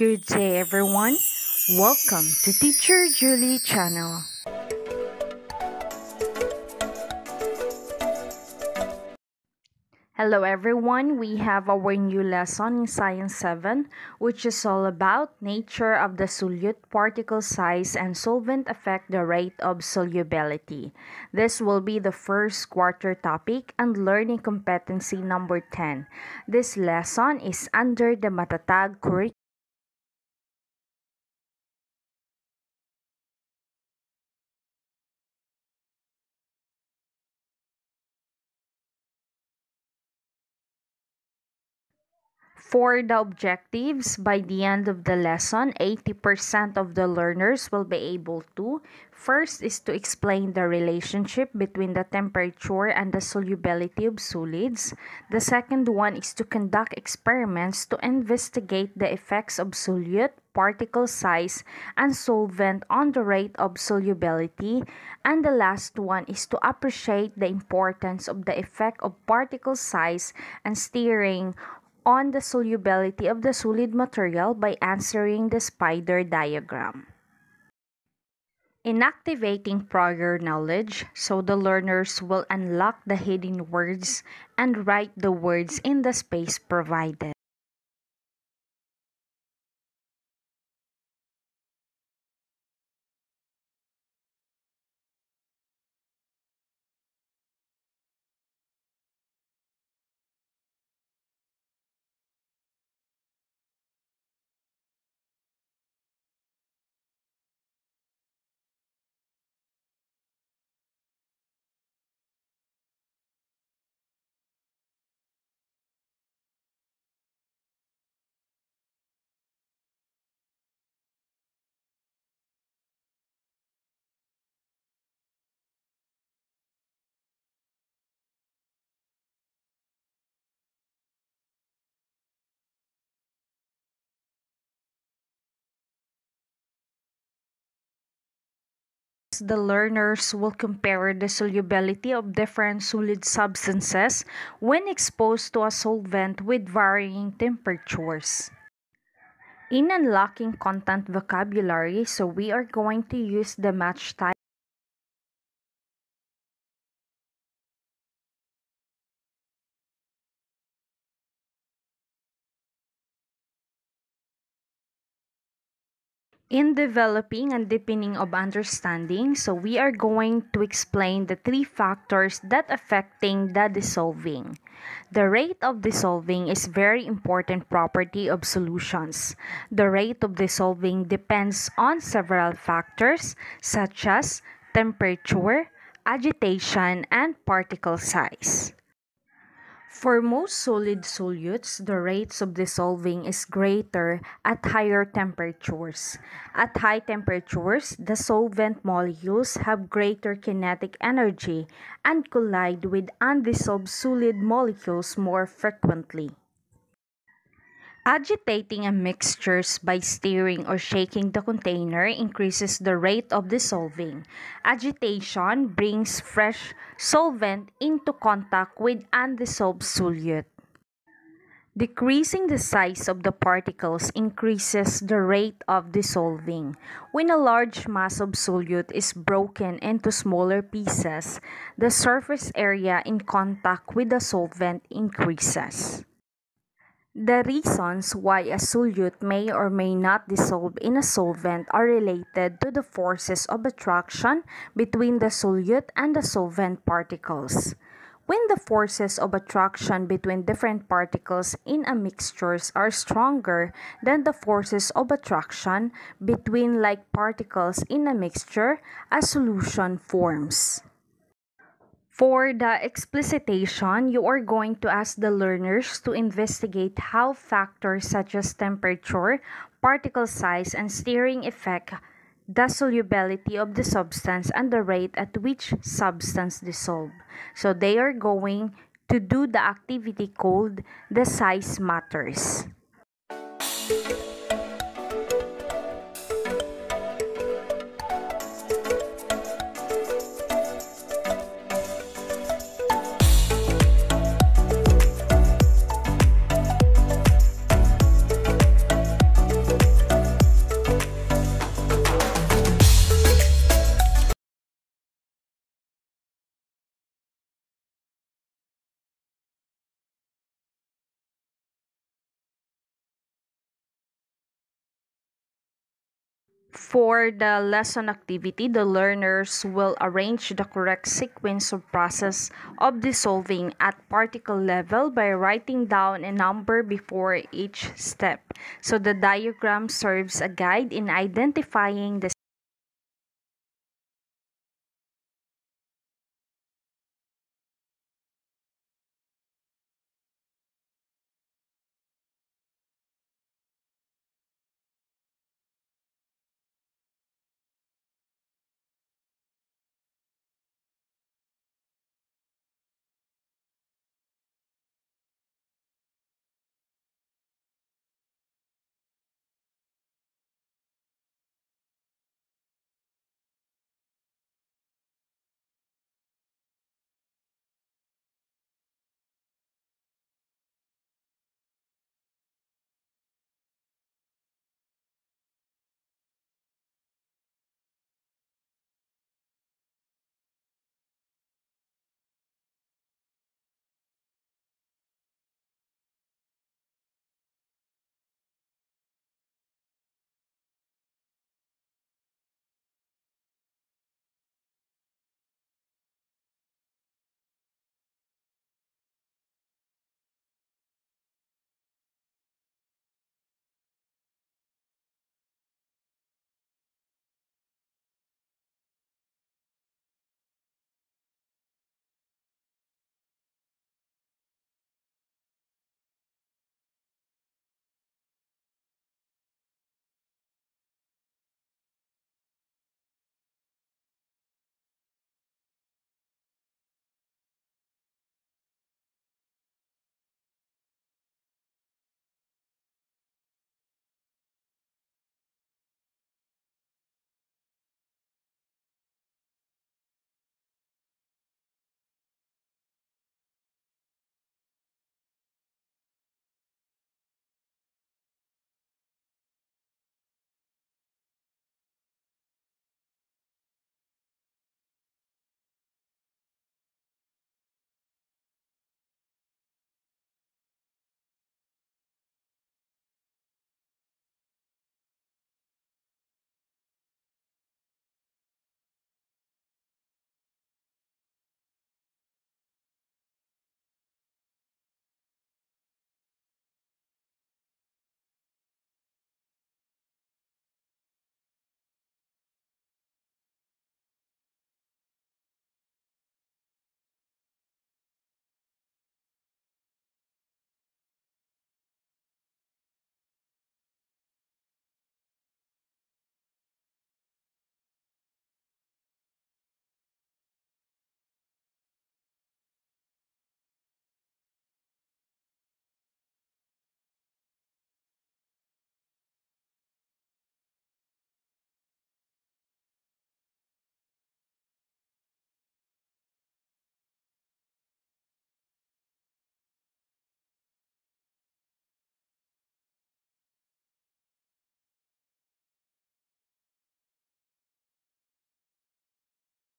Good day everyone. Welcome to Teacher Julie channel. Hello everyone, we have our new lesson in Science 7 which is all about nature of the solute, particle size, and solvent affect the rate of solubility. This will be the first quarter topic and learning competency number 10. This lesson is under the Matatag curriculum. For the objectives, by the end of the lesson, 80% of the learners will be able to. First is to explain the relationship between the temperature and the solubility of solids. The second one is to conduct experiments to investigate the effects of solute, particle size, and solvent on the rate of solubility. And the last one is to appreciate the importance of the effect of particle size and stirring on the solubility of the solid material by answering the spider diagram. Inactivating prior knowledge, so the learners will unlock the hidden words and write the words in the space provided. The learners will compare the solubility of different solid substances when exposed to a solvent with varying temperatures. In unlocking content vocabulary, so we are going to use the match type in developing and deepening of understanding. So we are going to explain the three factors that affecting the dissolving. The rate of dissolving is very important property of solutions. The rate of dissolving depends on several factors such as temperature agitation and particle size for most solid solutes, the rates of dissolving is greater at higher temperatures. At high temperatures, the solvent molecules have greater kinetic energy and collide with undissolved solid molecules more frequently. Agitating a mixtures by stirring or shaking the container increases the rate of dissolving. Agitation brings fresh solvent into contact with undissolved solute. Decreasing the size of the particles increases the rate of dissolving. When a large mass of solute is broken into smaller pieces, the surface area in contact with the solvent increases. The reasons why a solute may or may not dissolve in a solvent are related to the forces of attraction between the solute and the solvent particles. When the forces of attraction between different particles in a mixture are stronger than the forces of attraction between like particles in a mixture, a solution forms. For the explicitation, you are going to ask the learners to investigate how factors such as temperature, particle size, and stirring effect the solubility of the substance and the rate at which substance dissolve. So they are going to do the activity called the size matters. For the lesson activity, the learners will arrange the correct sequence of process of dissolving at particle level by writing down a number before each step. So the diagram serves a guide in identifying the